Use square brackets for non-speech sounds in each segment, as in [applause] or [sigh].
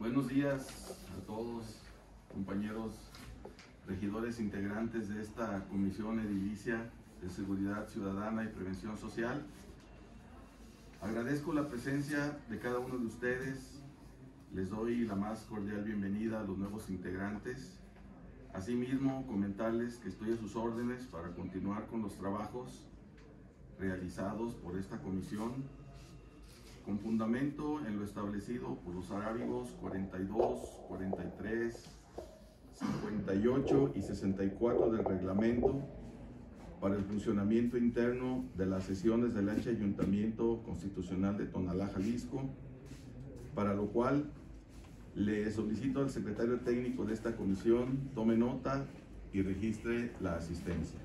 Buenos días a todos, compañeros regidores integrantes de esta Comisión Edilicia de Seguridad Ciudadana y Prevención Social. Agradezco la presencia de cada uno de ustedes. Les doy la más cordial bienvenida a los nuevos integrantes. Asimismo, comentarles que estoy a sus órdenes para continuar con los trabajos realizados por esta comisión con fundamento en lo establecido por los arábigos 42, 43, 58 y 64 del reglamento para el funcionamiento interno de las sesiones del H Ayuntamiento Constitucional de Tonalá, Jalisco, para lo cual le solicito al secretario técnico de esta comisión tome nota y registre la asistencia.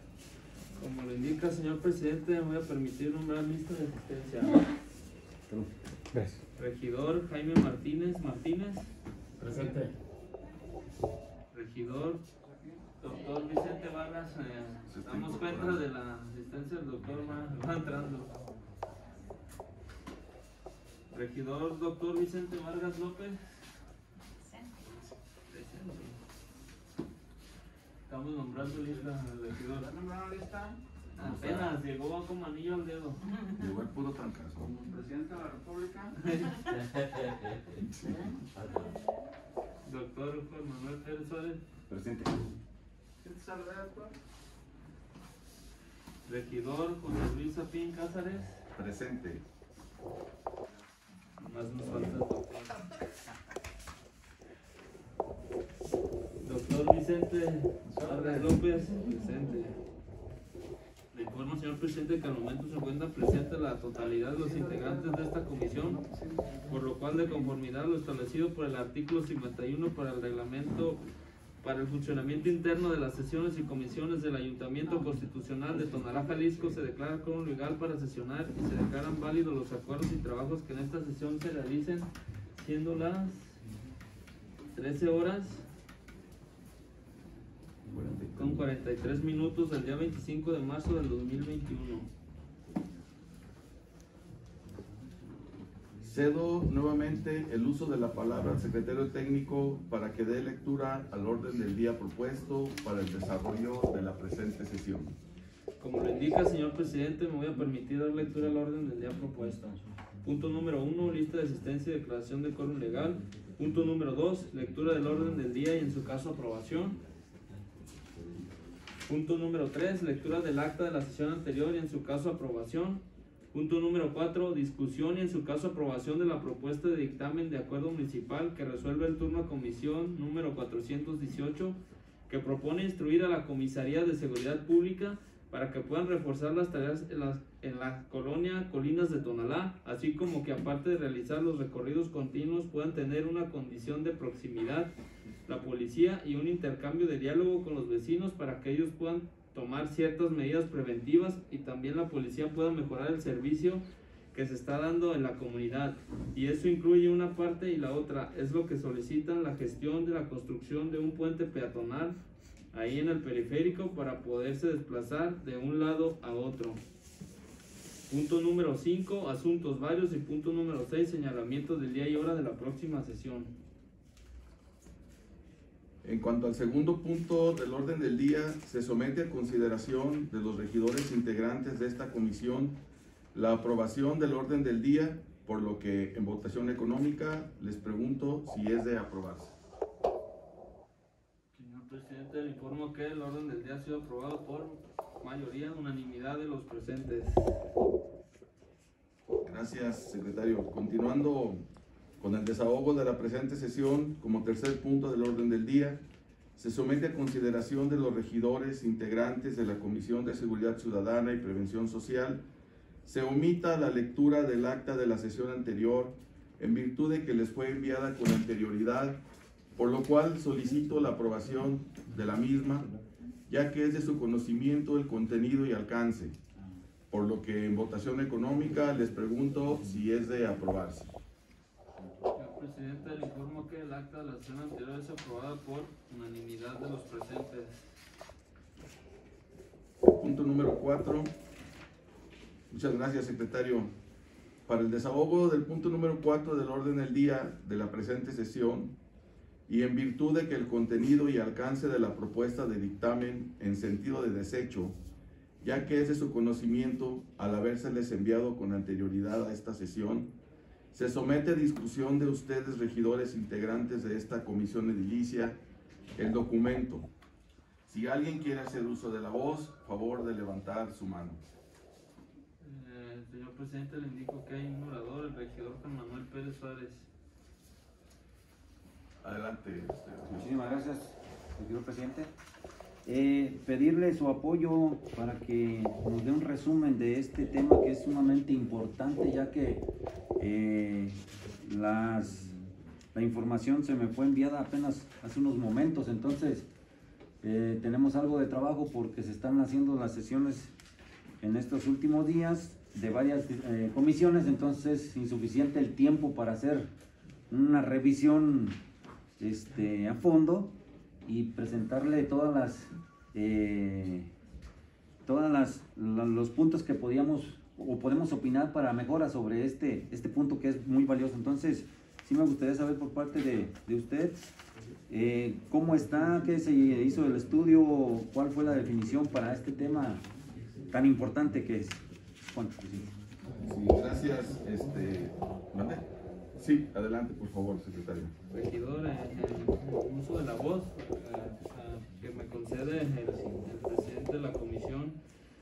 Como lo indica, señor presidente, voy a permitir nombrar lista de asistencia. Regidor Jaime Martínez Martínez. Presente. Regidor doctor Vicente Vargas. eh, damos cuenta de la asistencia del doctor, va, va entrando. Regidor doctor Vicente Vargas López. Presente. Estamos nombrando lista del regidor. ¿Ya nombraron lista? Apenas llegó como anillo al dedo. Llegó el puro trancazo. Como presidente de la República. [laughs] Doctor Juan Manuel Pérez Suárez. Presente. ¿Quién te saluda, doctor? Regidor José Luis Zapín Cázares. Presente. Más nos falta el doctor. Doctor Vicente Vargas López, presente. Le informo, señor presidente, que al momento se encuentra presente la totalidad de los integrantes de esta comisión, por lo cual, de conformidad a lo establecido por el artículo 51 para el reglamento para el funcionamiento interno de las sesiones y comisiones del Ayuntamiento Constitucional de Tonalá, Jalisco, se declara como legal para sesionar y se declaran válidos los acuerdos y trabajos que en esta sesión se realicen, siendo las 13 horas con 43 minutos del día 25 de marzo del 2021. Cedo nuevamente el uso de la palabra al secretario técnico para que dé lectura al orden del día propuesto para el desarrollo de la presente sesión. Como lo indica, señor presidente, me voy a permitir dar lectura al orden del día propuesto. Punto número uno, lista de asistencia y declaración de quórum legal. Punto número dos, lectura del orden del día y en su caso aprobación. Punto número tres, lectura del acta de la sesión anterior y en su caso aprobación. Punto número cuatro, discusión y en su caso aprobación de la propuesta de dictamen de acuerdo municipal que resuelve el turno a comisión número 418 que propone instruir a la Comisaría de Seguridad Pública para que puedan reforzar las tareas en la, colonia Colinas de Tonalá, así como que aparte de realizar los recorridos continuos puedan tener una condición de proximidad la policía y un intercambio de diálogo con los vecinos para que ellos puedan tomar ciertas medidas preventivas y también la policía pueda mejorar el servicio que se está dando en la comunidad. Y eso incluye una parte y la otra. Es lo que solicitan la gestión de la construcción de un puente peatonal ahí en el periférico para poderse desplazar de un lado a otro. Punto número 5, asuntos varios y punto número 6, señalamientos del día y hora de la próxima sesión. En cuanto al segundo punto del orden del día, se somete a consideración de los regidores integrantes de esta comisión la aprobación del orden del día, por lo que en votación económica les pregunto si es de aprobarse. Presidente, le informo que el orden del día ha sido aprobado por mayoría, unanimidad de los presentes. Gracias, secretario. Continuando con el desahogo de la presente sesión, como tercer punto del orden del día, se somete a consideración de los regidores integrantes de la Comisión de Seguridad Ciudadana y Prevención Social, se omita la lectura del acta de la sesión anterior en virtud de que les fue enviada con anterioridad, por lo cual solicito la aprobación de la misma, ya que es de su conocimiento el contenido y alcance, por lo que en votación económica les pregunto si es de aprobarse. Presidente, le informo que el acta de la sesión anterior es aprobada por unanimidad de los presentes. Punto número cuatro. Muchas gracias, secretario. Para el desahogo del punto número 4 del orden del día de la presente sesión, y en virtud de que el contenido y alcance de la propuesta de dictamen en sentido de desecho, ya que es de su conocimiento al habérseles enviado con anterioridad a esta sesión, se somete a discusión de ustedes, regidores integrantes de esta comisión edilicia, el documento. Si alguien quiere hacer uso de la voz, favor de levantar su mano. Eh, señor presidente, le indico que hay un orador, el regidor Juan Manuel Pérez Suárez. Adelante. este, Muchísimas gracias, señor presidente. Eh, pedirle su apoyo para que nos dé un resumen de este tema que es sumamente importante ya que eh, las, la información se me fue enviada apenas hace unos momentos, entonces eh, tenemos algo de trabajo porque se están haciendo las sesiones en estos últimos días de varias comisiones, entonces es insuficiente el tiempo para hacer una revisión este, a fondo y presentarle todas las eh, todas las la- los puntos que podíamos o podemos opinar para mejora sobre este este punto que es muy valioso entonces sí me gustaría saber por parte de, de usted eh, cómo está qué se hizo el estudio cuál fue la definición para este tema tan importante que es gracias. Este, ¿mande? Sí, adelante, por favor, secretario. Regidor, eh, en uso de la voz eh, eh, que me concede el, presidente de la comisión,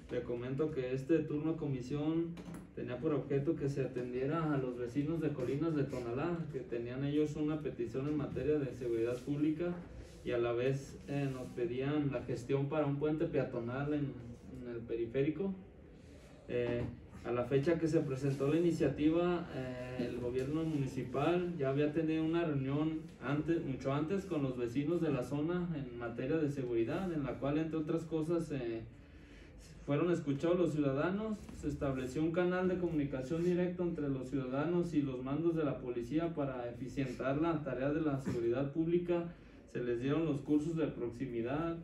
le comento que este turno comisión tenía por objeto que se atendiera a los vecinos de Colinas de Tonalá, que tenían ellos una petición en materia de seguridad pública y a la vez eh, nos pedían la gestión para un puente peatonal en, en el periférico. Eh, a la fecha que se presentó la iniciativa, eh, el gobierno municipal ya había tenido una reunión antes, mucho antes con los vecinos de la zona en materia de seguridad, en la cual, entre otras cosas, eh, fueron escuchados los ciudadanos, se estableció un canal de comunicación directo entre los ciudadanos y los mandos de la policía para eficientar la tarea de la seguridad pública, se les dieron los cursos de proximidad,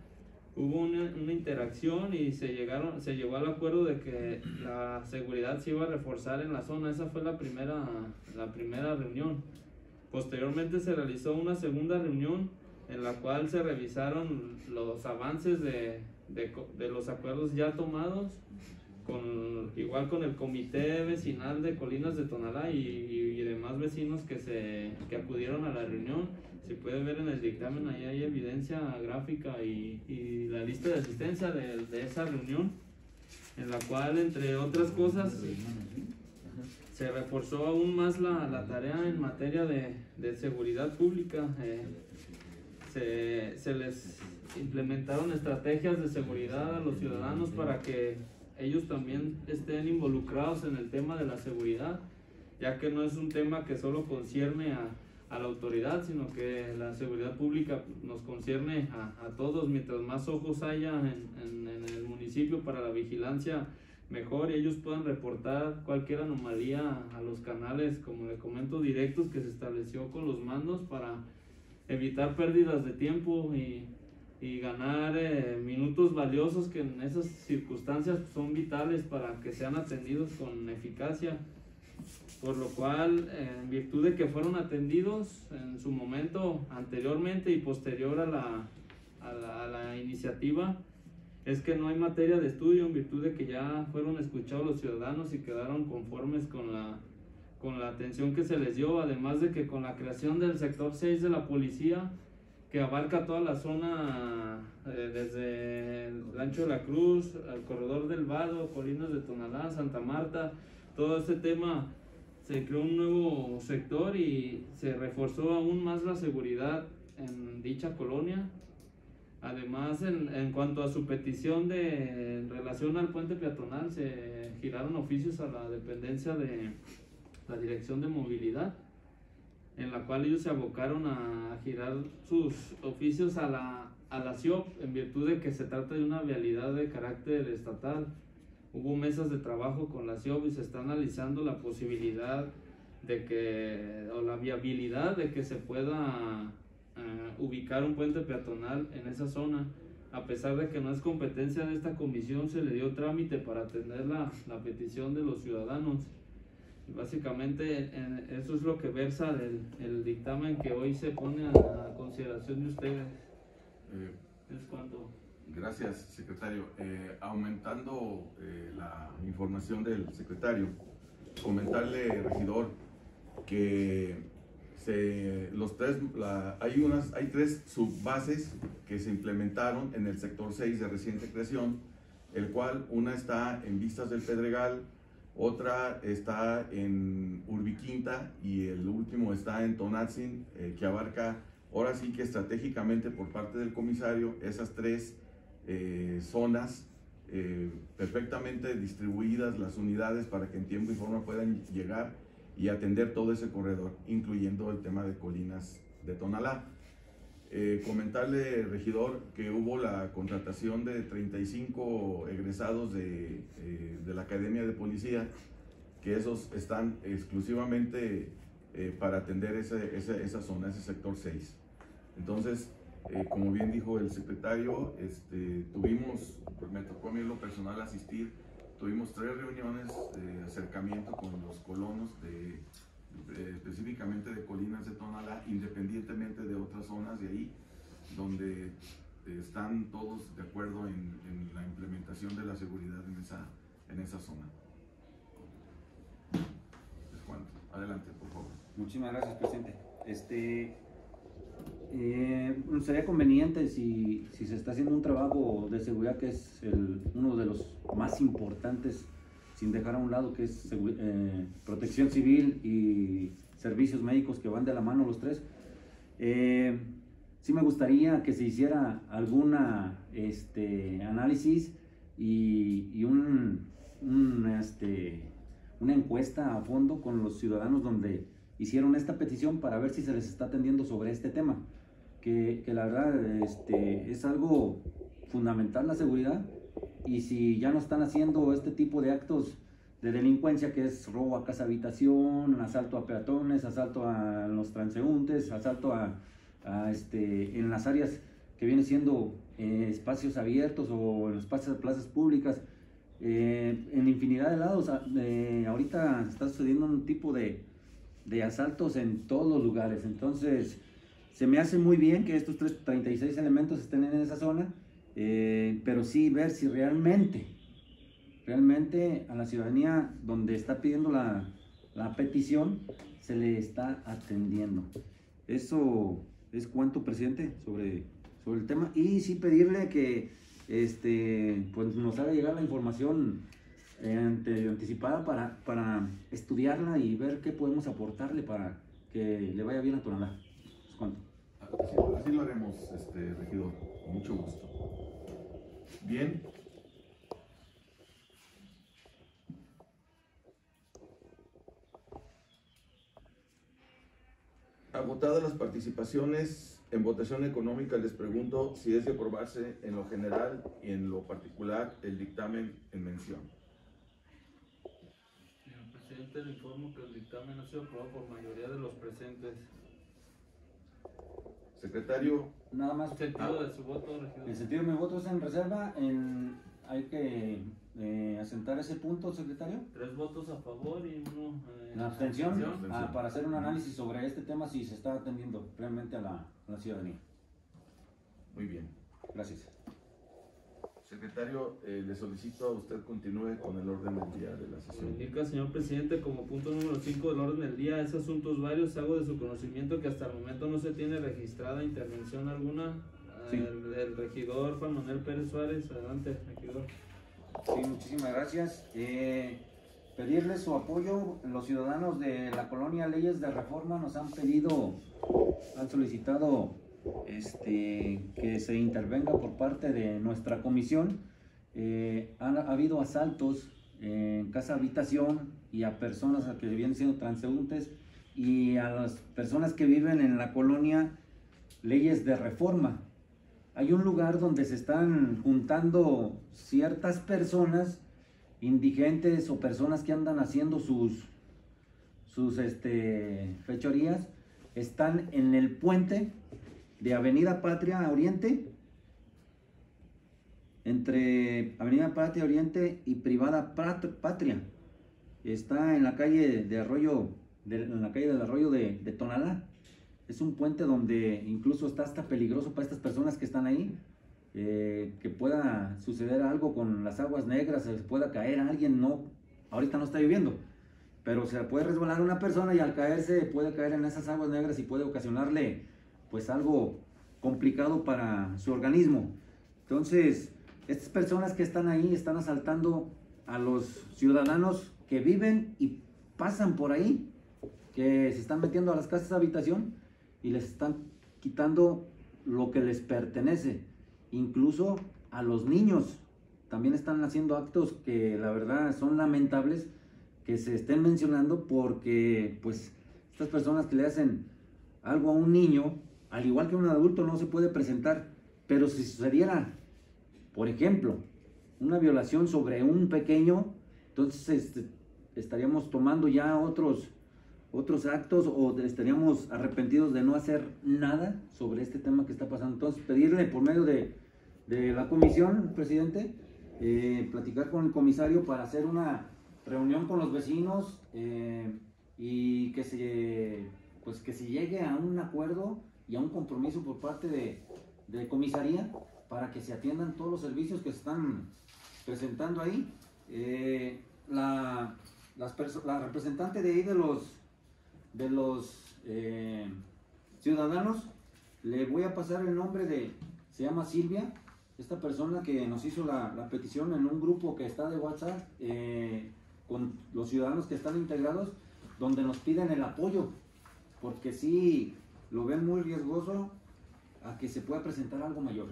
hubo una, una interacción y se llegaron se llegó al acuerdo de que la seguridad se iba a reforzar en la zona. Esa fue la primera la primera reunión. Posteriormente se realizó una segunda reunión en la cual se revisaron los avances de, de, de los acuerdos ya tomados con igual con el comité vecinal de Colinas de Tonalá y, y- y demás vecinos que se que acudieron a la reunión se puede ver en el dictamen ahí hay evidencia gráfica y, y la lista de asistencia de, de esa reunión en la cual entre otras cosas se reforzó aún más la, la tarea en materia de, de seguridad pública. eh, se, se les implementaron estrategias de seguridad a los ciudadanos para que ellos también estén involucrados en el tema de la seguridad, ya que no es un tema que solo concierne a, a la autoridad, sino que la seguridad pública nos concierne a, a todos. Mientras más ojos haya en, en- el municipio para la vigilancia, mejor ellos puedan reportar cualquier anomalía a los canales, como le comento, directos que se estableció con los mandos para evitar pérdidas de tiempo y, y ganar eh, minutos valiosos que en esas circunstancias son vitales para que sean atendidos con eficacia. Por lo cual, en virtud de que fueron atendidos en su momento anteriormente y posterior a la, a la, a la iniciativa, es que no hay materia de estudio en virtud de que ya fueron escuchados los ciudadanos y quedaron conformes con la, con la atención que se les dio, además de que con la creación del sector 6 de la policía, que abarca toda la zona eh, desde el Rancho de la Cruz, al corredor del Vado, Colinas de Tonalá, Santa Marta, todo este tema se creó un nuevo sector y se reforzó aún más la seguridad en dicha colonia. Además, en, en cuanto a su petición de en relación al puente peatonal, se giraron oficios a la dependencia de la Dirección de Movilidad, en la cual ellos se abocaron a girar sus oficios a la, a la CIOP en virtud de que se trata de una vialidad de carácter estatal. Hubo mesas de trabajo con la CIOP y se está analizando la posibilidad de que, o la viabilidad de que se pueda eh, ubicar un puente peatonal en esa zona. A pesar de que no es competencia de esta comisión, se le dio trámite para atender la, la petición de los ciudadanos. Básicamente en- eso es lo que versa del el dictamen que hoy se pone a, a consideración de ustedes. Eh, Es cuanto. Gracias, secretario. Eh, aumentando eh, la información del secretario, comentarle, regidor, que se, los tres, la- hay, unas, hay tres subbases que se implementaron en el sector 6 de reciente creación, el cual una está en Vistas del Pedregal, otra está en Urbiquinta y el último está en Tonatzin, eh, que abarca ahora sí que estratégicamente por parte del comisario esas tres eh, zonas eh, perfectamente distribuidas las unidades para que en tiempo y forma puedan llegar y atender todo ese corredor, incluyendo el tema de colinas de Tonalá. Eh, comentarle, regidor, que hubo la contratación de 35 egresados de, eh, de la Academia de Policía, que esos están exclusivamente eh, para atender ese- ese- esa zona, ese sector 6. Entonces, como bien dijo el secretario, este, tuvimos, pues me tocó a mí lo personal asistir, tuvimos tres reuniones de acercamiento con los colonos de, de- específicamente de Colinas de Tonalá, independientemente de otras zonas de ahí, donde eh, están todos de acuerdo en, la implementación de la seguridad en esa, en esa zona. Es. Adelante, por favor. Muchísimas gracias, presidente. Este, eh, sería conveniente si, si se está haciendo un trabajo de seguridad que es el- uno de los más importantes, sin dejar a un lado que es eh, protección civil y servicios médicos que van de la mano los tres. Eh, sí me gustaría que se hiciera alguna este, análisis y, y un, este, una encuesta a fondo con los ciudadanos donde hicieron esta petición para ver si se les está atendiendo sobre este tema, que, que la verdad este, es algo fundamental la seguridad y si ya no están haciendo este tipo de actos de delincuencia que es robo a casa habitación, asalto a peatones, asalto a los transeúntes, asalto a, a, este, en las áreas que vienen siendo eh, espacios abiertos o en espacios de plazas públicas, eh, en infinidad de lados. a- eh, ahorita está sucediendo un tipo de, de asaltos en todos los lugares. Entonces, se me hace muy bien que estos tres- 36 elementos estén en esa zona, eh, pero sí ver si realmente, realmente a la ciudadanía donde está pidiendo la, la petición, se le está atendiendo. Eso es cuanto, presidente, sobre, sobre el tema. Y sí pedirle que este, pues nos haga llegar la información eh, ante- anticipada para, para estudiarla y ver qué podemos aportarle para que le vaya bien a Tonalá. Es cuanto. Así, así lo haremos, este, regidor, mucho gusto. Bien. Agotadas las participaciones en votación económica, les pregunto si es de aprobarse en lo general y en lo particular el dictamen en mención. Señor presidente, le informo que el dictamen ha sido aprobado por mayoría de los presentes. Secretario, Nada más. Sentido de su voto, regidor. El sentido de mi voto es en reserva. En, hay que eh, asentar ese punto, secretario. Tres votos a favor y uno eh, La abstención, abstención. ah, para hacer un análisis sobre este tema si se está atendiendo realmente a la, a la ciudadanía. muy bien. Gracias. Secretario, eh, le solicito a usted continúe con el orden del día de la Se sesión. indica, señor presidente, como punto número 5 del orden del día, es asuntos varios. Hago de su conocimiento que hasta el momento no se tiene registrada intervención alguna. Sí. El, el regidor Juan Manuel Pérez Suárez, adelante, regidor. Sí, muchísimas gracias. Eh, pedirle su apoyo. Los ciudadanos de la colonia Leyes de Reforma nos han pedido, han solicitado este, que se intervenga por parte de nuestra comisión. Eh, han ha habido asaltos en casa habitación y a personas que vienen siendo transeúntes y a las personas que viven en la colonia Leyes de Reforma. Hay un lugar donde se están juntando ciertas personas indigentes o personas que andan haciendo sus sus este, fechorías. Están en el puente de Avenida Patria Oriente entre Avenida Patria Oriente y Privada Pat- Patria. está en la calle de Arroyo, de- en la calle del Arroyo de, de Tonalá. Es un puente donde incluso está hasta peligroso para estas personas que están ahí, eh, que pueda suceder algo con las aguas negras, se les pueda caer alguien, no, ahorita no está lloviendo, pero se puede resbalar una persona y al caerse puede caer en esas aguas negras y puede ocasionarle pues algo complicado para su organismo. Entonces, estas personas que están ahí están asaltando a los ciudadanos que viven y pasan por ahí, que se están metiendo a las casas de habitación y les están quitando lo que les pertenece, incluso a los niños. También están haciendo actos que la verdad son lamentables que se estén mencionando porque pues estas personas que le hacen algo a un niño, al igual que un adulto no se puede presentar, pero si sucediera, por ejemplo, una violación sobre un pequeño, entonces este, estaríamos tomando ya otros otros actos o estaríamos arrepentidos de no hacer nada sobre este tema que está pasando. Entonces, pedirle por medio de, de la comisión, presidente, eh, platicar con el comisario para hacer una reunión con los vecinos eh, y que se, pues que se llegue a un acuerdo y a un compromiso por parte de, de comisaría para que se atiendan todos los servicios que se están presentando ahí. Eh, la, las la representante de ahí de los de los eh, ciudadanos, le voy a pasar el nombre de, se llama Silvia, esta persona que nos hizo la, la petición en un grupo que está de WhatsApp eh, con los ciudadanos que están integrados, donde nos piden el apoyo, porque sí lo ven muy riesgoso a que se pueda presentar algo mayor.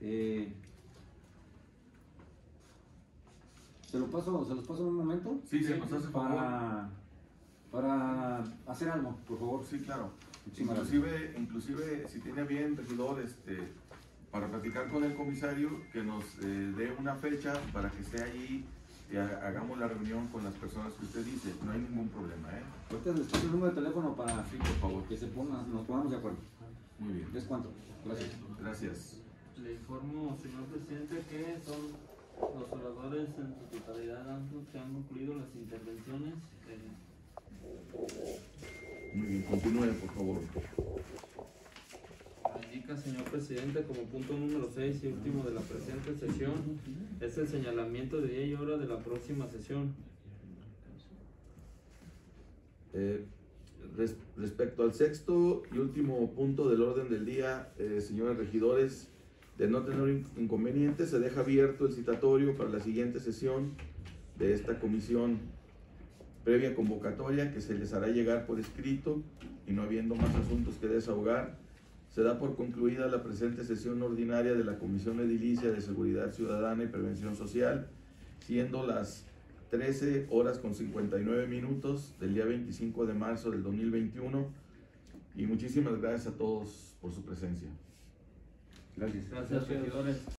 Eh, ¿Se lo paso, se los paso en un momento? Sí, se nos hace para, para hacer algo, por favor. Sí, claro. Muchísimas Inclusive, inclusive si tiene bien, regidor, este, para platicar con el comisario, que nos eh, dé una fecha para que esté allí y ha- hagamos la reunión con las personas que usted dice. No hay ningún problema. Ahorita les paso el número de teléfono para Sí, por favor. que se pongan, nos pongamos de acuerdo. Muy bien. ¿Es cuánto? Gracias. Gracias. Le informo, señor presidente, que son los oradores en su totalidad han, que han concluido las intervenciones. eh, Muy bien, continúe, por favor. Indica, señor presidente, como punto número 6 y último de la presente sesión, es el señalamiento de día y hora de la próxima sesión. Eh, res- respecto al sexto y último punto del orden del día, eh, señores regidores, de no tener in- inconvenientes, se deja abierto el citatorio para la siguiente sesión de esta comisión. Previa convocatoria que se les hará llegar por escrito y no habiendo más asuntos que desahogar, se da por concluida la presente sesión ordinaria de la Comisión Edilicia de Seguridad Ciudadana y Prevención Social, siendo las 13 horas con 59 minutos del día 25 de marzo del 2021 y muchísimas gracias a todos por su presencia. Gracias. Gracias, regidores.